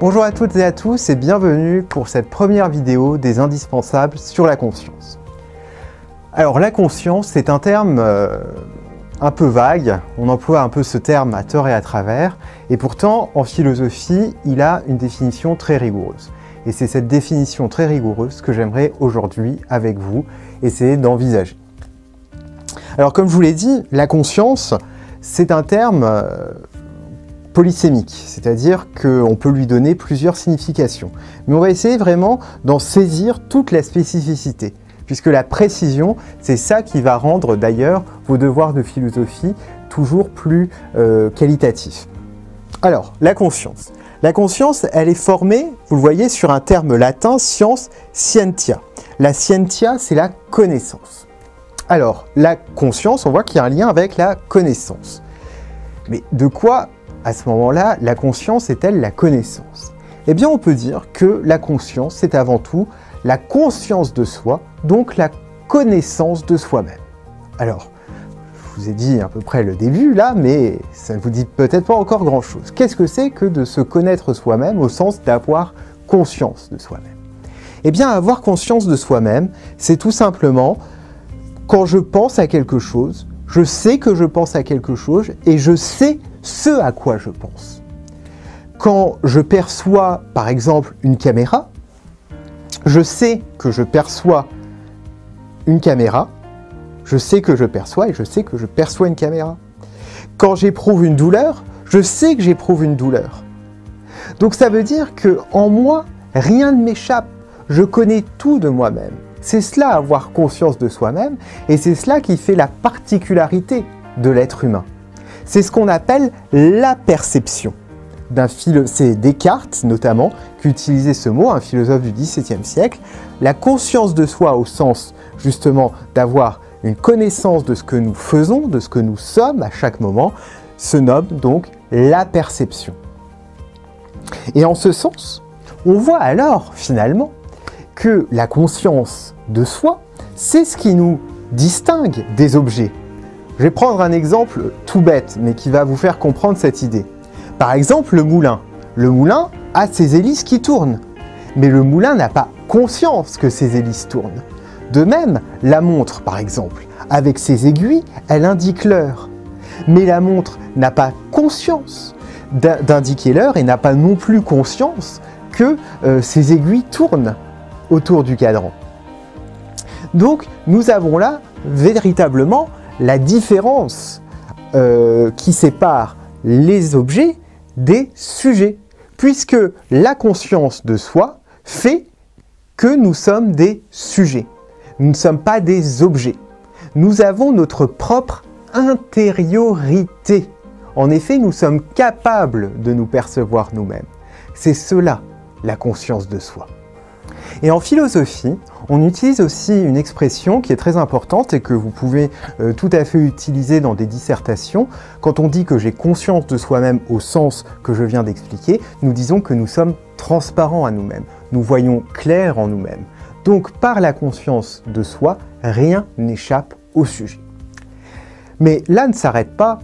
Bonjour à toutes et à tous et bienvenue pour cette première vidéo des indispensables sur la conscience. Alors la conscience, c'est un terme euh, un peu vague, on emploie un peu ce terme à tort et à travers, et pourtant en philosophie, il a une définition très rigoureuse. Et c'est cette définition très rigoureuse que j'aimerais aujourd'hui, avec vous, essayer d'envisager. Alors comme je vous l'ai dit, la conscience, c'est un terme euh, polysémique, c'est-à-dire qu'on peut lui donner plusieurs significations. Mais on va essayer vraiment d'en saisir toute la spécificité, puisque la précision, c'est ça qui va rendre d'ailleurs vos devoirs de philosophie toujours plus euh, qualitatifs. Alors, la conscience. La conscience, elle est formée, vous le voyez, sur un terme latin, science, scientia. La scientia, c'est la connaissance. Alors, la conscience, on voit qu'il y a un lien avec la connaissance. Mais de quoi à ce moment-là, la conscience est-elle la connaissance? Eh bien, on peut dire que la conscience, c'est avant tout la conscience de soi, donc la connaissance de soi-même. Alors, je vous ai dit à peu près le début là, mais ça ne vous dit peut-être pas encore grand-chose. Qu'est-ce que c'est que de se connaître soi-même au sens d'avoir conscience de soi-même? Eh bien, avoir conscience de soi-même, c'est tout simplement quand je pense à quelque chose, je sais que je pense à quelque chose et je sais ce à quoi je pense. Quand je perçois, par exemple, une caméra, je sais que je perçois une caméra, je sais que je perçois et je sais que je perçois une caméra. Quand j'éprouve une douleur, je sais que j'éprouve une douleur. Donc ça veut dire que en moi, rien ne m'échappe. Je connais tout de moi-même. C'est cela avoir conscience de soi-même et c'est cela qui fait la particularité de l'être humain. C'est ce qu'on appelle la perception. C'est Descartes notamment qui utilisait ce mot, un philosophe du XVIIe siècle. La conscience de soi au sens justement d'avoir une connaissance de ce que nous faisons, de ce que nous sommes à chaque moment, se nomme donc la perception. Et en ce sens, on voit alors finalement que la conscience de soi, c'est ce qui nous distingue des objets. Je vais prendre un exemple tout bête, mais qui va vous faire comprendre cette idée. Par exemple, le moulin. Le moulin a ses hélices qui tournent, mais le moulin n'a pas conscience que ses hélices tournent. De même, la montre, par exemple, avec ses aiguilles, elle indique l'heure. Mais la montre n'a pas conscience d'indiquer l'heure et n'a pas non plus conscience que euh, ses aiguilles tournent autour du cadran. Donc, nous avons là véritablement la différence euh, qui sépare les objets des sujets, puisque la conscience de soi fait que nous sommes des sujets. Nous ne sommes pas des objets. Nous avons notre propre intériorité. En effet, nous sommes capables de nous percevoir nous-mêmes. C'est cela, la conscience de soi. Et en philosophie, on utilise aussi une expression qui est très importante et que vous pouvez euh, tout à fait utiliser dans des dissertations. Quand on dit que j'ai conscience de soi-même au sens que je viens d'expliquer, nous disons que nous sommes transparents à nous-mêmes. Nous voyons clair en nous-mêmes. Donc par la conscience de soi, rien n'échappe au sujet. Mais là ne s'arrête pas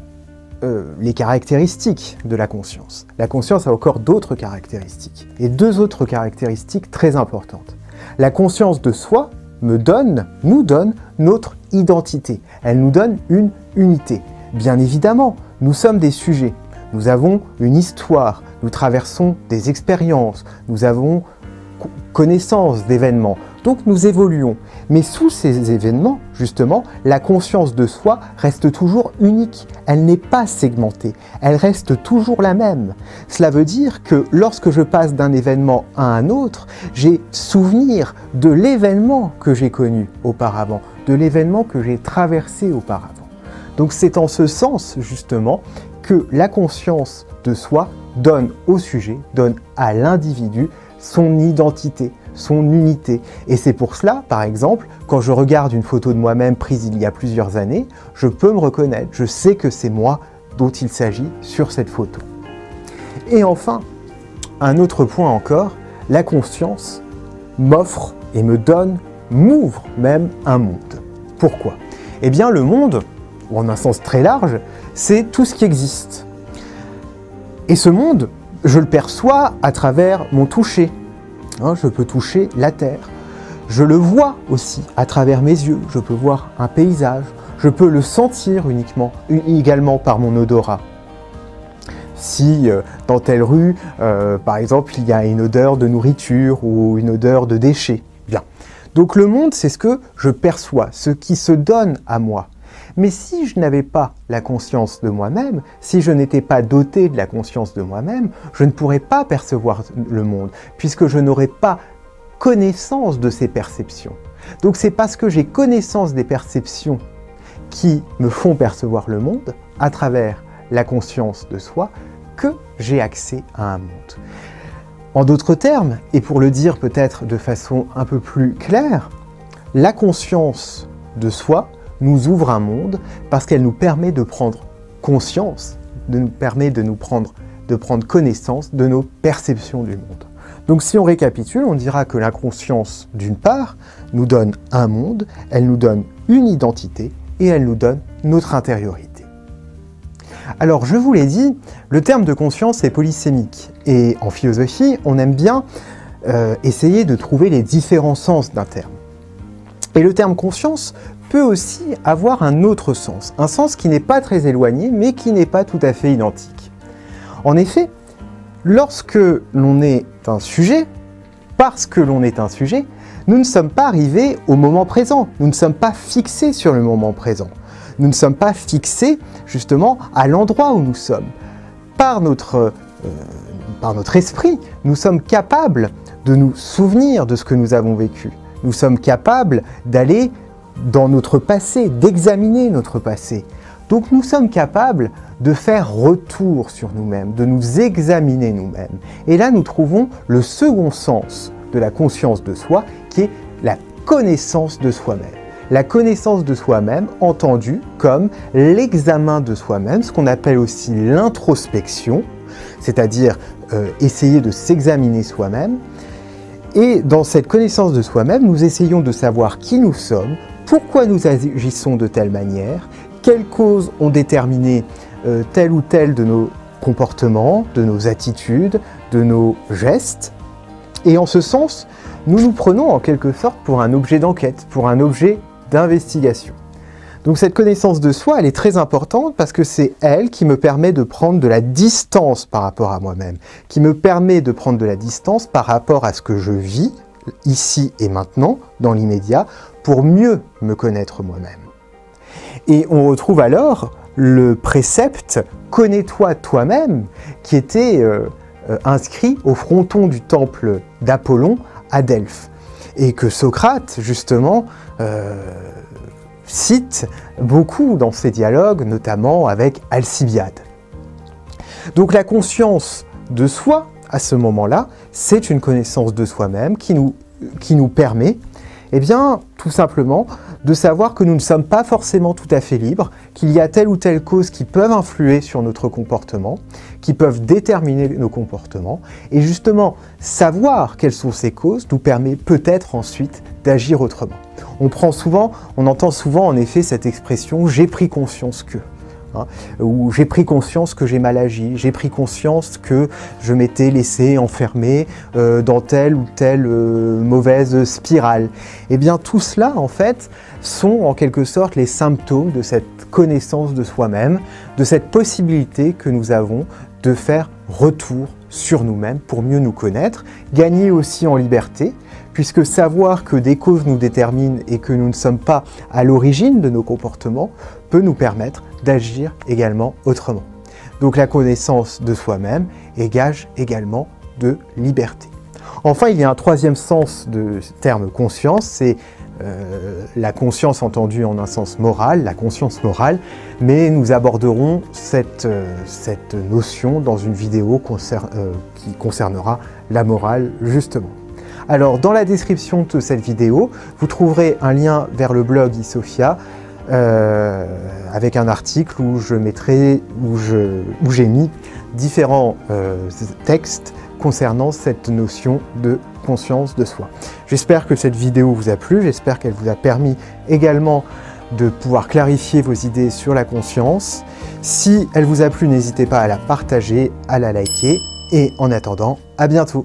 euh, les caractéristiques de la conscience. La conscience a encore d'autres caractéristiques, et deux autres caractéristiques très importantes. La conscience de soi me donne, nous donne notre identité. Elle nous donne une unité. Bien évidemment, nous sommes des sujets. Nous avons une histoire, nous traversons des expériences, nous avons connaissance d'événements. Donc nous évoluons. Mais sous ces événements, justement, la conscience de soi reste toujours unique. Elle n'est pas segmentée. Elle reste toujours la même. Cela veut dire que lorsque je passe d'un événement à un autre, j'ai souvenir de l'événement que j'ai connu auparavant, de l'événement que j'ai traversé auparavant. Donc c'est en ce sens, justement, que la conscience de soi donne au sujet, donne à l'individu son identité, son unité. Et c'est pour cela, par exemple, quand je regarde une photo de moi-même prise il y a plusieurs années, je peux me reconnaître, je sais que c'est moi dont il s'agit sur cette photo. Et enfin, un autre point encore, la conscience m'offre et me donne, m'ouvre même un monde. Pourquoi? Eh bien le monde, ou en un sens très large, c'est tout ce qui existe. Et ce monde, Je le perçois à travers mon toucher. Hein, je peux toucher la terre. Je le vois aussi à travers mes yeux. Je peux voir un paysage. Je peux le sentir uniquement, également par mon odorat. Si euh, dans telle rue, euh, par exemple, il y a une odeur de nourriture ou une odeur de déchets. Bien. Donc le monde, c'est ce que je perçois, ce qui se donne à moi. Mais si je n'avais pas la conscience de moi-même, si je n'étais pas doté de la conscience de moi-même, je ne pourrais pas percevoir le monde, puisque je n'aurais pas connaissance de ces perceptions. Donc c'est parce que j'ai connaissance des perceptions qui me font percevoir le monde, à travers la conscience de soi, que j'ai accès à un monde. En d'autres termes, et pour le dire peut-être de façon un peu plus claire, la conscience de soi nous ouvre un monde parce qu'elle nous permet de prendre conscience, de nous permet de nous prendre, de prendre connaissance de nos perceptions du monde. Donc si on récapitule, on dira que la conscience, d'une part, nous donne un monde, elle nous donne une identité et elle nous donne notre intériorité. Alors je vous l'ai dit, le terme de conscience est polysémique et en philosophie, on aime bien euh, essayer de trouver les différents sens d'un terme. Et le terme conscience peut aussi avoir un autre sens, un sens qui n'est pas très éloigné, mais qui n'est pas tout à fait identique. En effet, lorsque l'on est un sujet, parce que l'on est un sujet, nous ne sommes pas arrivés au moment présent, nous ne sommes pas fixés sur le moment présent, nous ne sommes pas fixés justement à l'endroit où nous sommes. Par notre, euh, esprit, nous sommes capables de nous souvenir de ce que nous avons vécu. Nous sommes capables d'aller dans notre passé, d'examiner notre passé. Donc nous sommes capables de faire retour sur nous-mêmes, de nous examiner nous-mêmes. Et là, nous trouvons le second sens de la conscience de soi, qui est la connaissance de soi-même. La connaissance de soi-même entendue comme l'examen de soi-même, ce qu'on appelle aussi l'introspection, c'est-à-dire euh, essayer de s'examiner soi-même. Et dans cette connaissance de soi-même, nous essayons de savoir qui nous sommes, pourquoi nous agissons de telle manière, quelles causes ont déterminé euh, tel ou tel de nos comportements, de nos attitudes, de nos gestes. Et en ce sens, nous nous prenons en quelque sorte pour un objet d'enquête, pour un objet d'investigation. Donc cette connaissance de soi, elle est très importante parce que c'est elle qui me permet de prendre de la distance par rapport à moi-même, qui me permet de prendre de la distance par rapport à ce que je vis ici et maintenant, dans l'immédiat, pour mieux me connaître moi-même. Et on retrouve alors le précepte Connais-toi toi-même qui était euh, euh, inscrit au fronton du temple d'Apollon à Delphes. Et que Socrate, justement, euh, cite beaucoup dans ses dialogues, notamment avec Alcibiade. Donc la conscience de soi, à ce moment-là, c'est une connaissance de soi-même qui nous, permet eh bien, tout simplement, de savoir que nous ne sommes pas forcément tout à fait libres, qu'il y a telle ou telle cause qui peuvent influer sur notre comportement, qui peuvent déterminer nos comportements, et justement, savoir quelles sont ces causes nous permet peut-être ensuite d'agir autrement. On prend souvent, on entend souvent en effet cette expression « j'ai pris conscience que ». Hein, où j'ai pris conscience que j'ai mal agi, j'ai pris conscience que je m'étais laissé enfermer euh, dans telle ou telle euh, mauvaise spirale. Eh bien tout cela, en fait, sont en quelque sorte les symptômes de cette connaissance de soi-même, de cette possibilité que nous avons de faire retour sur nous-mêmes pour mieux nous connaître, gagner aussi en liberté, puisque savoir que des causes nous déterminent et que nous ne sommes pas à l'origine de nos comportements peut nous permettre d'agir également autrement. Donc la connaissance de soi-même est gage également de liberté. Enfin, il y a un troisième sens de terme conscience, c'est euh, la conscience entendue en un sens moral, la conscience morale, mais nous aborderons cette, euh, notion dans une vidéo euh, qui concernera la morale justement. Alors dans la description de cette vidéo, vous trouverez un lien vers le blog Isofia avec un article où je mettrai, où j'ai mis différents textes concernant cette notion de conscience de soi. J'espère que cette vidéo vous a plu, j'espère qu'elle vous a permis également de pouvoir clarifier vos idées sur la conscience. Si elle vous a plu, n'hésitez pas à la partager, à la liker Et en attendant, à bientôt